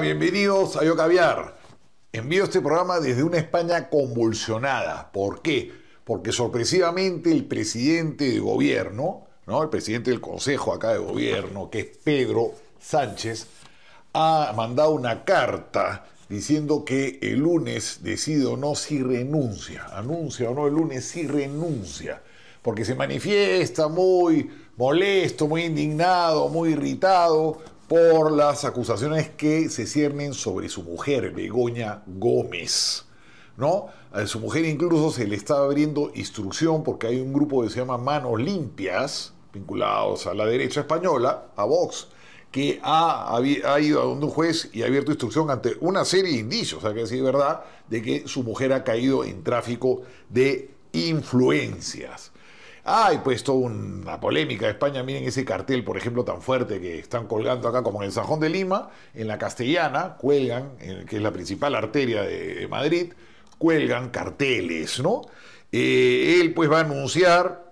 Bienvenidos a Yo Caviar. Envío este programa desde una España convulsionada. ¿Por qué? Porque sorpresivamente el presidente de gobierno, ¿no? el presidente del Consejo acá de Gobierno, que es Pedro Sánchez, ha mandado una carta diciendo que el lunes decide o no si renuncia, anuncia o no el lunes si renuncia, porque se manifiesta muy molesto, muy indignado, muy irritado por las acusaciones que se ciernen sobre su mujer, Begoña Gómez. ¿No? A su mujer incluso se le está abriendo instrucción porque hay un grupo que se llama Manos Limpias, vinculados a la derecha española, a Vox, que ha, ha, ido a donde un juez y ha abierto instrucción ante una serie de indicios, o sea que decir verdad, de que su mujer ha caído en tráfico de influencias. Hay pues toda una polémica de España. Miren ese cartel, por ejemplo, tan fuerte que están colgando acá como en el Sajón de Lima, en la Castellana, cuelgan, que es la principal arteria de Madrid, cuelgan carteles, ¿no? Eh, él pues va a anunciar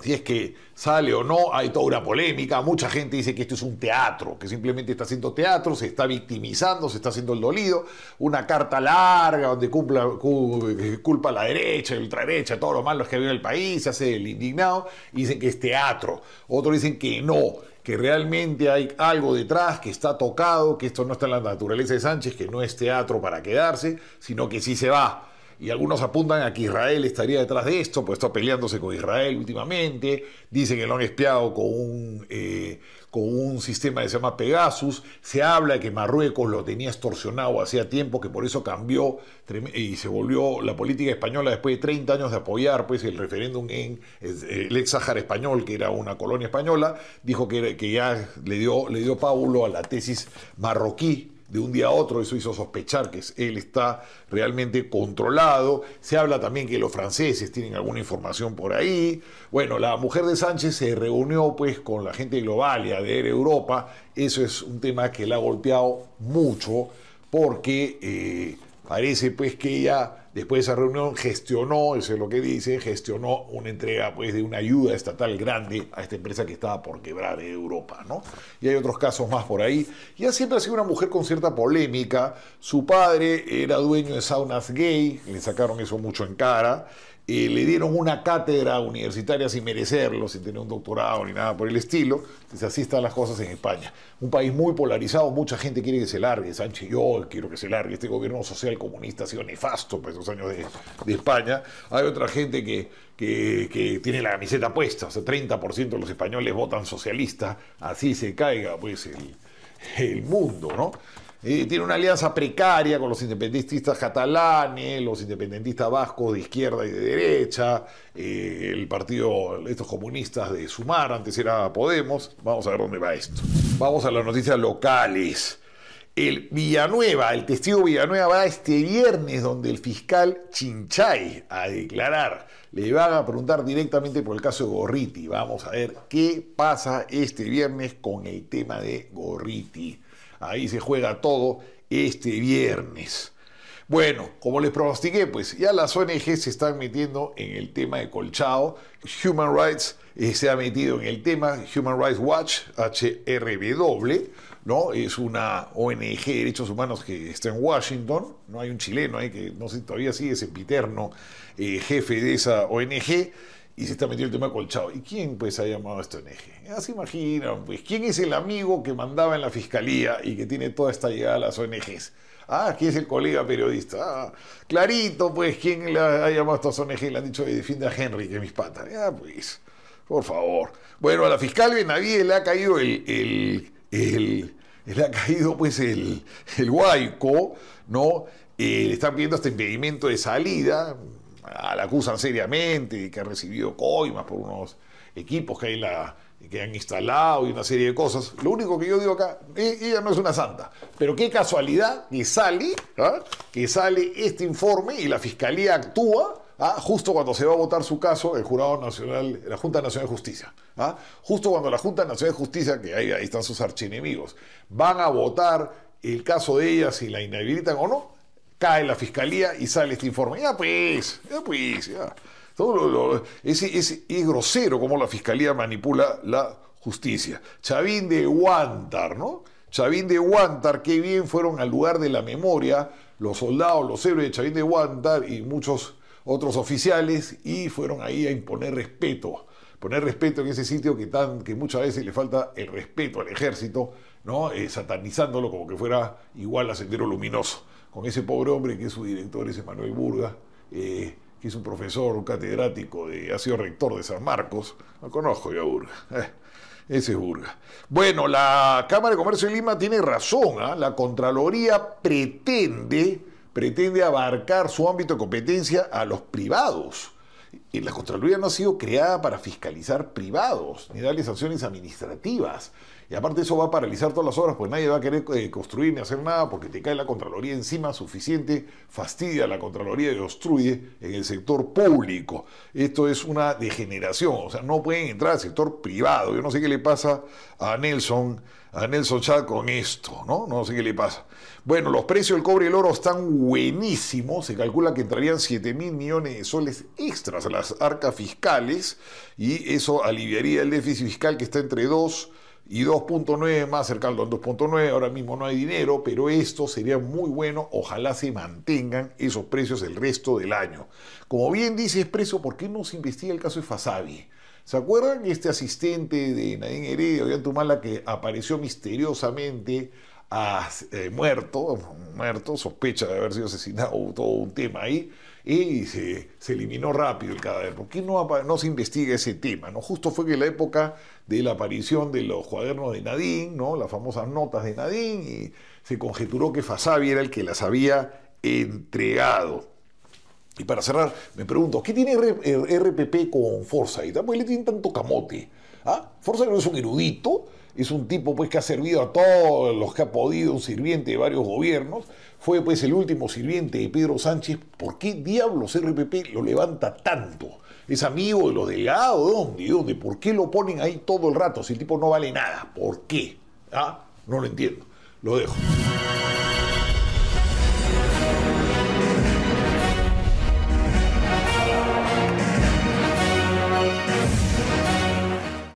si es que sale o no, hay toda una polémica, mucha gente dice que esto es un teatro, que simplemente está haciendo teatro, se está victimizando, se está haciendo el dolido, una carta larga donde culpa a la derecha, la ultraderecha, todos los malos que ha habido en el país, se hace el indignado, y dicen que es teatro, otros dicen que no, que realmente hay algo detrás, que está tocado, que esto no está en la naturaleza de Sánchez, que no es teatro para quedarse, sino que sí se va y algunos apuntan a que Israel estaría detrás de esto, pues está peleándose con Israel últimamente, dicen que lo han espiado con un, eh, con un sistema que se llama Pegasus, se habla de que Marruecos lo tenía extorsionado hacía tiempo, que por eso cambió y se volvió la política española después de 30 años de apoyar pues, el referéndum en el ex Sáhara español, que era una colonia española, dijo que, que ya le dio, le dio pábulo a la tesis marroquí de un día a otro, eso hizo sospechar que él está realmente controlado. Se habla también que los franceses tienen alguna información por ahí. Bueno, la mujer de Sánchez se reunió pues con la gente global y de Europa. Eso es un tema que le ha golpeado mucho porque eh, parece pues que ella Después de esa reunión gestionó, eso es lo que dice, gestionó una entrega pues, de una ayuda estatal grande a esta empresa que estaba por quebrar en Europa, ¿no? Y hay otros casos más por ahí. Ya siempre ha sido una mujer con cierta polémica. Su padre era dueño de saunas gay, le sacaron eso mucho en cara. Eh, le dieron una cátedra universitaria sin merecerlo, sin tener un doctorado ni nada por el estilo. Así están las cosas en España. Un país muy polarizado, mucha gente quiere que se largue. Sánchez, yo quiero que se largue. Este gobierno social comunista ha sido nefasto por esos años de, España. Hay otra gente que, que, tiene la camiseta puesta, o sea, 30% de los españoles votan socialista. Así se caiga pues el mundo, ¿no? Eh, tiene una alianza precaria con los independentistas catalanes, los independentistas vascos de izquierda y de derecha, eh, el partido, estos comunistas de Sumar, antes era Podemos. Vamos a ver dónde va esto. Vamos a las noticias locales. El Villanueva, el testigo Villanueva va este viernes donde el fiscal Chinchay a declarar. Le van a preguntar directamente por el caso de Gorriti. Vamos a ver qué pasa este viernes con el tema de Gorriti. Ahí se juega todo este viernes. Bueno, como les pronostiqué, pues ya las ONG se están metiendo en el tema de colchado. Human Rights eh, se ha metido en el tema. Human Rights Watch, HRW, ¿no? Es una ONG de derechos humanos que está en Washington. No hay un chileno ahí que no sé, todavía sigue ese piterno eh, jefe de esa ONG y se está metiendo el tema colchado. ¿Y quién pues ha llamado a este ONG? Ya se imaginan, pues, ¿quién es el amigo que mandaba en la fiscalía y que tiene toda esta llegada a las ONGs? Ah, ¿quién es el colega periodista? Ah, clarito, pues, ¿quién le ha, llamado a estas ONG le han dicho, defiende a Henry, que mis patas? Ya, pues, por favor. Bueno, a la fiscal Benavides le ha caído el, el, el le ha caído pues el, el guayco, ¿no? Eh, le están pidiendo este impedimento de salida, la acusan seriamente y que ha recibido coimas por unos equipos que, hay la, que han instalado y una serie de cosas. Lo único que yo digo acá, e, ella no es una santa, pero qué casualidad que sale, ¿ah? que sale este informe y la fiscalía actúa ¿ah? justo cuando se va a votar su caso el Jurado Nacional, la Junta Nacional de Justicia. ¿ah? Justo cuando la Junta Nacional de Justicia, que ahí, ahí están sus archienemigos, van a votar el caso de ella si la inhabilitan o no, cae la fiscalía y sale este informe. Ya pues, ya pues, ya. Todo es, grosero cómo la fiscalía manipula la justicia. Chavín de Guantar, ¿no? Chavín de Huántar, qué bien fueron al lugar de la memoria los soldados, los héroes de Chavín de Huántar y muchos otros oficiales y fueron ahí a imponer respeto. Poner respeto en ese sitio que, tan, que muchas veces le falta el respeto al ejército, ¿no? Eh, satanizándolo como que fuera igual a Sendero Luminoso. Con ese pobre hombre que es su director, ese Manuel Burga, eh, que es un profesor, catedrático, de, ha sido rector de San Marcos. No conozco yo a Burga. Eh, ese es Burga. Bueno, la Cámara de Comercio de Lima tiene razón. ¿ah? La Contraloría pretende pretende abarcar su ámbito de competencia a los privados. Y la Contraloría no ha sido creada para fiscalizar privados, ni darles sanciones administrativas. Y aparte eso va a paralizar todas las obras, pues nadie va a querer eh, construir ni hacer nada porque te cae la Contraloría encima suficiente, fastidia la Contraloría y obstruye en el sector público. Esto es una degeneración, o sea, no pueden entrar al sector privado. Yo no sé qué le pasa a Nelson, a Nelson Chad con esto, ¿no? No sé qué le pasa. Bueno, los precios del cobre y el oro están buenísimos. Se calcula que entrarían 7 mil millones de soles extras a las arcas fiscales y eso aliviaría el déficit fiscal que está entre 2 y 2.9 más cercano al 2.9. Ahora mismo no hay dinero, pero esto sería muy bueno. Ojalá se mantengan esos precios el resto del año. Como bien dice Expreso, ¿por qué no se investiga el caso de Fasabi? ¿Se acuerdan este asistente de Nadine Heredia, Ollantumala, que apareció misteriosamente a, eh, muerto, muerto, sospecha de haber sido asesinado, todo un tema ahí, y se, eliminó rápido el cadáver. ¿Por qué no, no, se investiga ese tema? ¿no? Justo fue que la época de la aparición de los cuadernos de Nadine, ¿no? las famosas notas de Nadine, y se conjeturó que Fasabi era el que las había entregado. Y para cerrar, me pregunto, ¿qué tiene RPP con Forsyth? ¿Por qué le tiene tanto camote? ¿Ah? Forsyth no es un erudito, es un tipo pues que ha servido a todos los que ha podido, un sirviente de varios gobiernos, fue pues el último sirviente de Pedro Sánchez, ¿por qué diablos RPP lo levanta tanto? ¿Es amigo de los delegados? ¿Dónde? ¿Dónde? ¿Por qué lo ponen ahí todo el rato si el tipo no vale nada? ¿Por qué? ¿Ah? No lo entiendo. Lo dejo.